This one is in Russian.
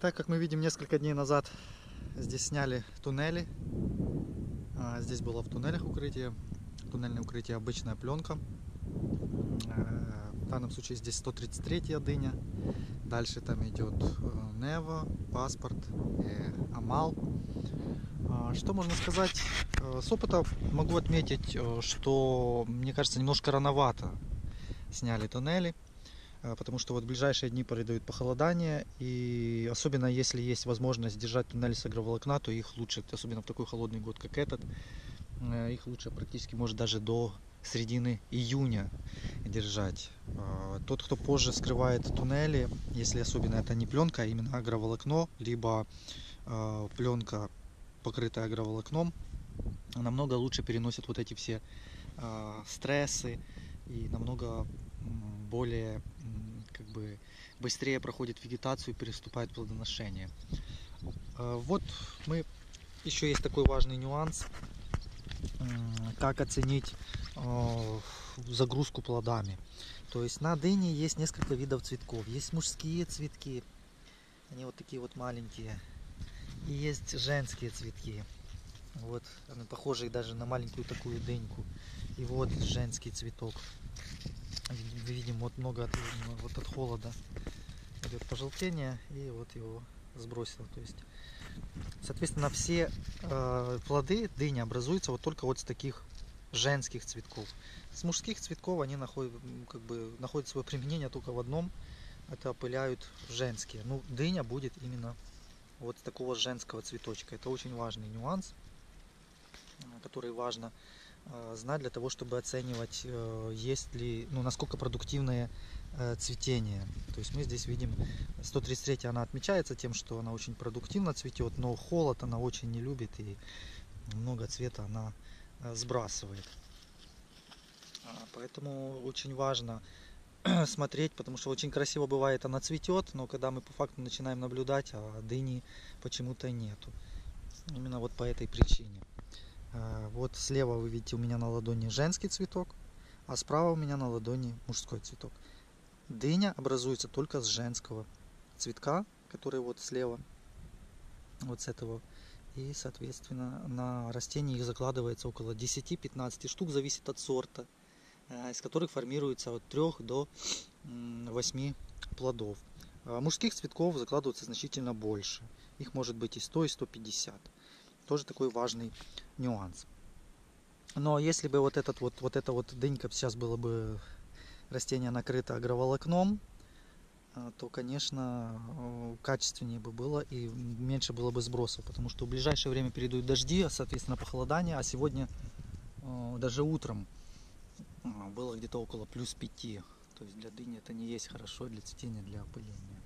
Итак, как мы видим, несколько дней назад здесь сняли туннели. А, Здесь было в туннелях укрытие. Туннельное укрытие обычная пленка. Э, В данном случае здесь 133 дыня. Дальше там идет э, Нева, паспорт, э, Амал. А, Что можно сказать? С опыта могу отметить, что, мне кажется, немножко рановато сняли туннели. Э, Потому что вот в ближайшие дни передают похолодание, и особенно если есть возможность держать туннели с агроволокна, то их лучше, особенно в такой холодный год, как этот, э, их лучше практически может даже до середины июня держать. Э, Тот, кто позже скрывает туннели, если особенно это не пленка, а именно агроволокно, либо пленка, покрытая агроволокном, намного лучше переносит вот эти все стрессы и намного более как бы быстрее проходит вегетацию и переступает плодоношение. Э, Вот мы еще есть такой важный нюанс, м, как оценить э, загрузку плодами. То есть на дыне есть несколько видов цветков. Есть мужские цветки, они вот такие вот маленькие. И есть женские цветки. Вот, они похожи даже на маленькую такую дыньку. И вот женский цветок. Ви- Видим, вот много от, вот от холода идет пожелтение, и вот его сбросило. То есть, соответственно, все э, плоды дыни образуются вот только вот с таких женских цветков. С мужских цветков они находят, как бы, находят свое применение только в одном. Это опыляют женские. Ну, дыня будет именно вот такого женского цветочка. Это очень важный нюанс, который важно знать для того, чтобы оценивать, э, есть ли, ну, насколько продуктивное э, цветение. То есть мы здесь видим 133 она отмечается тем, что она очень продуктивно цветет, но холод она очень не любит и много цвета она э, сбрасывает. А, Поэтому очень важно смотреть, потому что очень красиво бывает она цветет, но когда мы по факту начинаем наблюдать, а дыни почему-то нету. Именно вот по этой причине. А, Вот слева вы видите у меня на ладони женский цветок, а справа у меня на ладони мужской цветок. Дыня образуется только с женского цветка, который вот слева, вот с этого. И, соответственно, на растении их закладывается около 10-15 штук, зависит от сорта, э, из которых формируется от 3 до м, 8 плодов. А Мужских цветков закладывается значительно больше. Их может быть и 100, и 150. Тоже такой важный нюанс. Но если бы вот этот вот, вот эта вот дынька сейчас было бы растение накрыто агроволокном, а, то, конечно, э, качественнее бы было и меньше было бы сбросов, потому что в ближайшее время перейдут дожди, а, соответственно, похолодание, а сегодня э, даже утром э, было где-то около плюс 5. То есть для дыни это не есть хорошо, для цветения, для опыления.